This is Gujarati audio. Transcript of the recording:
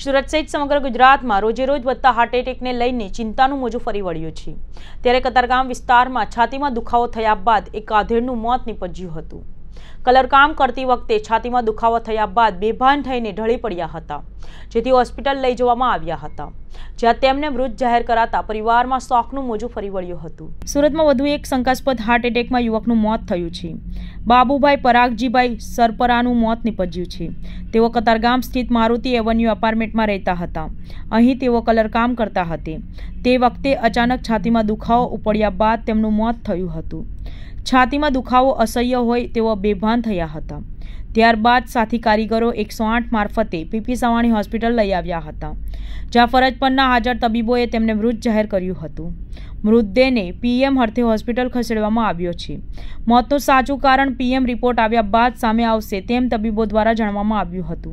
સુરત સહિત સમગ્ર ગુજરાતમાં રોજેરોજ વધતા હાર્ટ એટેકને લઈને ચિંતાનું મોજું ફરી વળ્યું છે. ત્યારે કતારગામ વિસ્તારમાં છાતીમાં દુખાવો થયા બાદ એક આધેડનું મોત નીપજ્યું હતું. કલરકામ કરતી વખતે છાતીમાં દુખાવો થયા બાદ બેભાન થઈને ઢળી પડ્યા હતા. જેથી હોસ્પિટલ લઈ જવામાં આવ્યા હતા. જ્યાં તેમને મૃત જાહેર કરાતા પરિવારમાં શોકનું મોજું ફરી વળ્યું હતું. સુરતમાં વધુ એક શંકાસ્પદ હાર્ટ એટેકમાં યુવકનું મોત થયું છે. બાબુભાઈ પરાગજીભાઈ સરપરાનું મોત નીપજ્યું છે. તેઓ કતારગામ સ્થિત મારુતિ એવન્યુ એપાર્ટમેન્ટમાં રહેતા હતા. અહીં તેઓ કલરકામ કરતા હતા. તે વખતે અચાનક છાતીમાં દુખાવો ઉપડ્યા બાદ તેમનું મોત થયું હતું. છાતીમાં દુખાવો અસહ્ય હોય તેઓ બેભાન થયા હતા. ત્યારબાદ સાથી કારીગરો એકસો આઠ મારફતે પીપી સવાણી હોસ્પિટલ લઈ આવ્યા હતા, જ્યાં ફરજ પરના હાજર તબીબોએ તેમને મૃત જાહેર કર્યું હતું. મૃતદેહને પીએમ હર્થે હોસ્પિટલ ખસેડવામાં આવ્યો છે. મોતનું સાચું કારણ પીએમ રિપોર્ટ આવ્યા બાદ સામે આવશે તેમ તબીબો દ્વારા જાણવામાં આવ્યું હતું.